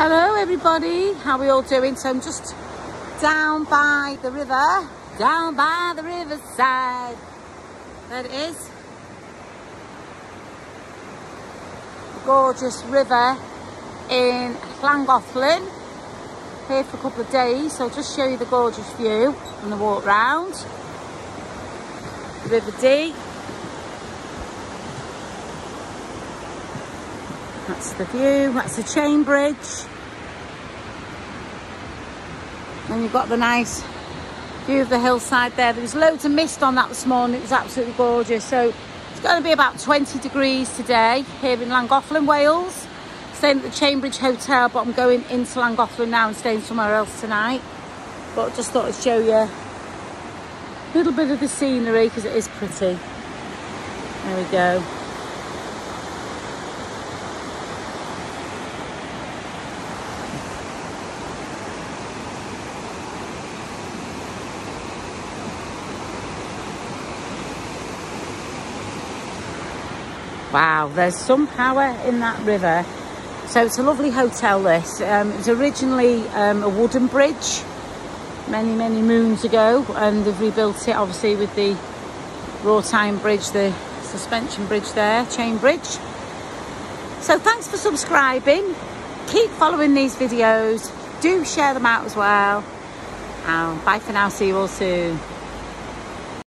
Hello everybody, how are we all doing? So I'm just down by the river, down by the riverside. There it is. Gorgeous river in Llangollen. Here for a couple of days, so I'll just show you the gorgeous view and the walk round. River Dee. That's the view, that's the chain bridge. And you've got the nice view of the hillside there. There was loads of mist on that this morning. It was absolutely gorgeous. So it's going to be about 20 degrees today here in Llangollen, Wales. Staying at the Chainbridge Hotel, but I'm going into Llangollen now and staying somewhere else tonight. But just thought I'd show you a little bit of the scenery because it is pretty. There we go. Wow, there's some power in that river. So it's a lovely hotel this. Um, originally um, a wooden bridge many, many moons ago and they've rebuilt it obviously with the wrought iron bridge, the suspension bridge there, chain bridge. So thanks for subscribing. Keep following these videos. Do share them out as well. And bye for now. See you all soon.